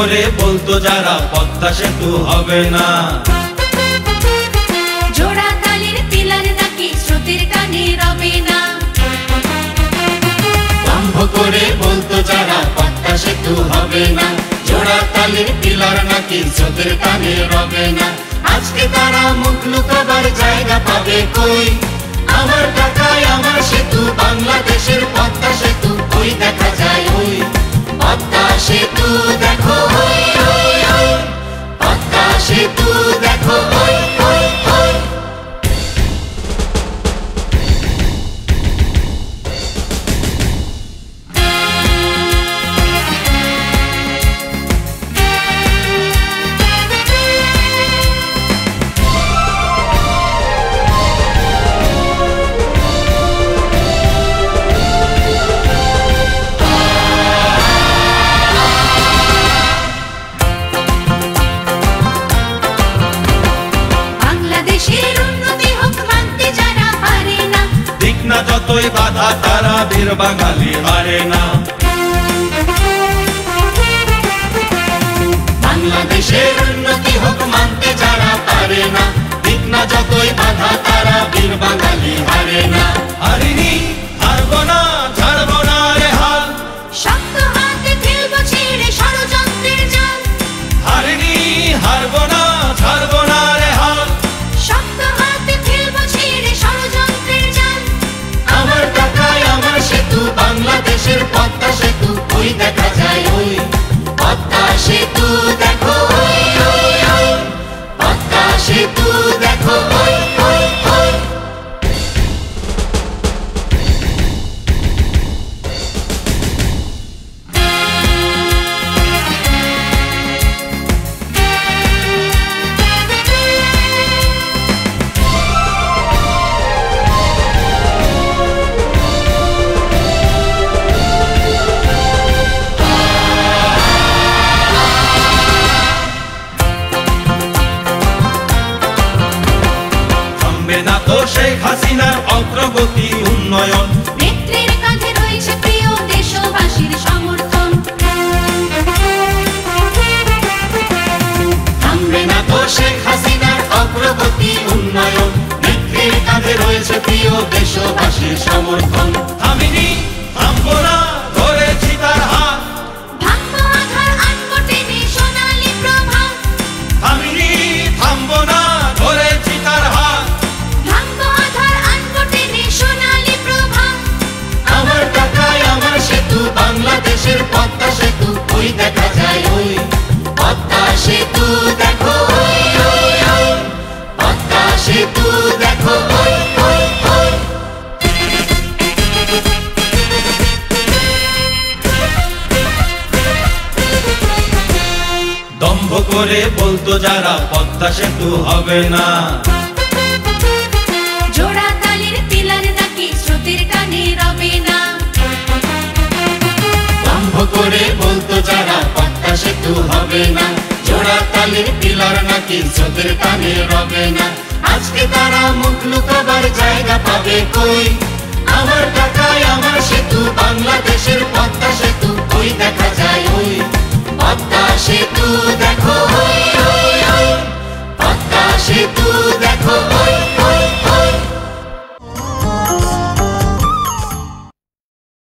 করে বলতো যারা পদ্মা সেতু হবে না। জোড়া তালের পিলার নাকি স্রোতের টানে রবে না। দম্ভ করে বলতো যারা পদ্মা সেতু হবে না। জোড়া তালের পিলার নাকি টানে রবে না। আজকে তারা মুখ লুকাবার জায়গা পাবে কই? আমার টাকায় আমার সেতু বাংলাদেশের পদ্মা সেতু ওই দেখা যায় ওই? পদ্মা সেতু যতই বাধা তারা বীর বাঙালি হারে না। বাংলাদেশের উন্নতি হোক শেখ হাসিনার অগ্রগতি উন্নয়ন। নেত্রীর কাঁধে রয়েছে প্রিয় দেশবাসীর সমর্থন। থামিনি থামবো দম্ভ করে বলতো যারা পদ্মা সেতু হবে না। জোড়া তালের পিলার নাকি স্রোতের টানে রবে না। দম্ভ করে বলতো যারা পদ্মা সেতু হবে না। জোড়া তালের পিলার নাকি টানে রবে না। আজকে তারা মুখ লুকাবার জায়গা পাবে কই? আমার টাকায়